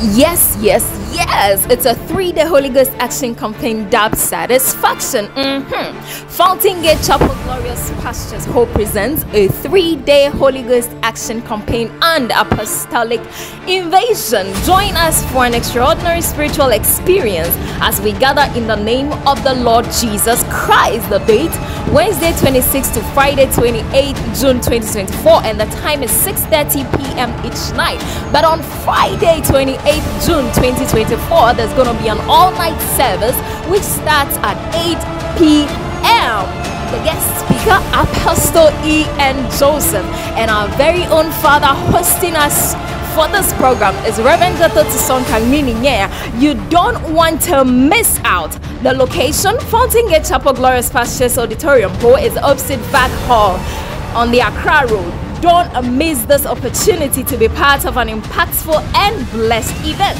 Yes, yes, yes. It's a three day Holy Ghost action campaign dubbed Satisfaction. Mm-hmm. Fountain Gate Chapel Glorious Pastures Hope presents a three day Holy Ghost action campaign and apostolic invasion. Join us for an extraordinary spiritual experience as we gather in the name of the Lord Jesus Christ. The date Wednesday 26 to Friday 28 June 2024, and the time is 6:30 p.m. each night. But on Friday 28 June 2024, there's going to be an all night service which starts at 8 p.m. The guest speaker, Apostle E. N. Joseph, and our very own father hosting us for this program is Reverend Dr. Tsonka Mininye. You don't want to miss out. The location, Fountain Gate Chapel Glorious Pastures Auditorium, Bo is opposite Back Hall on the Accra Road. Don't miss this opportunity to be part of an impactful and blessed event.